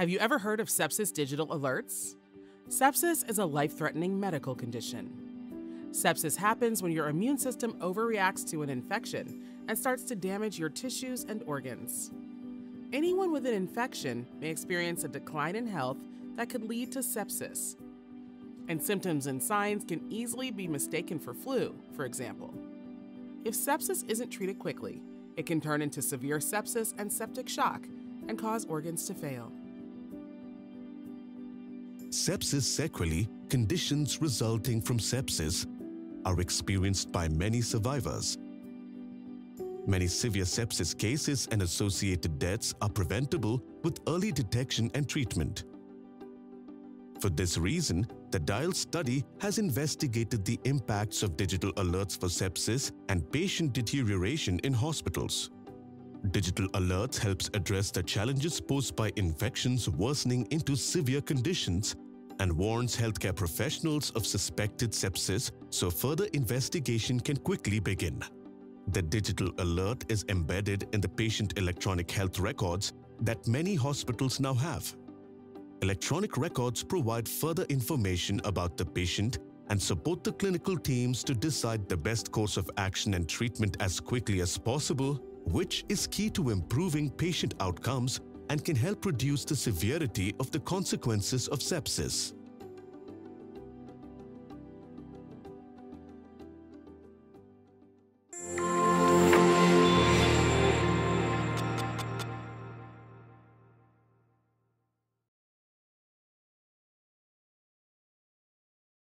Have you ever heard of sepsis digital alerts? Sepsis is a life threatening medical condition. Sepsis happens when your immune system overreacts to an infection and starts to damage your tissues and organs. Anyone with an infection may experience a decline in health that could lead to sepsis. And symptoms and signs can easily be mistaken for flu, for example. If sepsis isn't treated quickly, it can turn into severe sepsis and septic shock and cause organs to fail. Sepsis sequelae, conditions resulting from sepsis, are experienced by many survivors. Many severe sepsis cases and associated deaths are preventable with early detection and treatment. For this reason, the DiAlS study has investigated the impacts of digital alerts for sepsis and patient deterioration in hospitals. Digital alerts helps address the challenges posed by infections worsening into severe conditions and warns healthcare professionals of suspected sepsis so further investigation can quickly begin. The digital alert is embedded in the patient electronic health records that many hospitals now have. Electronic records provide further information about the patient and support the clinical teams to decide the best course of action and treatment as quickly as possible which is key to improving patient outcomes and can help reduce the severity of the consequences of sepsis.